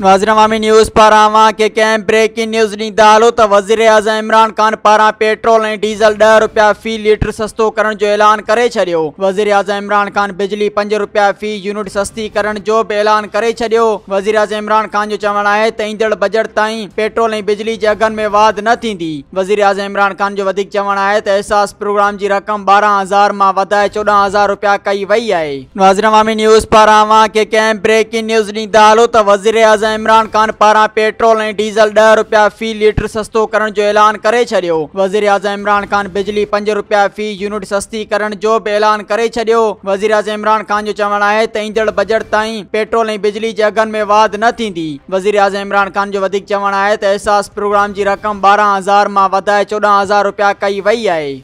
नाज़रवामी news पारां के कंहिं ब्रेकिंग न्यूज़ ॾींदा हलो त वज़ीर आज़म इमरान ख़ान पारां पेट्रोल ऐं डीज़ल ॾह रुपया फ़ी लीटर सस्तो करण जो ऐलान करे वज़ीर आज़म इमरान ख़ान बिजली पंज रुपया फ़ी यूनिट सस्ती करण जो बि ऐलान करे वज़ीर आज़म इमरान ख़ान जो चवणु आहे त ईंदड़ बजट ताईं पेट्रोल ऐं बिजली जे अघनि में वाध न थींदी। वज़ीर आज़म इमरान ख़ान जो वधीक चवणु आहे एहसास प्रोग्राम जी रक़म ॿारहं हज़ार माँ वधाए चोॾहं हज़ार रुपया कई वई आहे। नाज़रवामी न्यूज़ पारां के कंहिं ब्रेकिंग न्यूज़ ॾींदा हलो त वज़ीर आज़म इमरान ख़ान पारां पेट्रोल ऐं डीज़ल ॾह रुपया फ़ी लीटर सस्तो करण जो ऐलान करे छॾियो। वज़ीर आज़म इमरान ख़ान बिजली पंज रुपया फ़ी यूनिट सस्ती करण जो बि ऐलान करे छॾियो। वज़ीर आज़म इमरान ख़ान जो चवणु आहे त ईंदड़ बजट ताईं पेट्रोल ऐं बिजली जे अघनि में वाध न थींदी। वज़ीर आज़म इमरान ख़ान जो वधीक चवणु आहे त एहसास प्रोग्राम जी रक़म ॿारहं हज़ार माँ वधाए चोॾहं हज़ार रुपया कई वई आहे।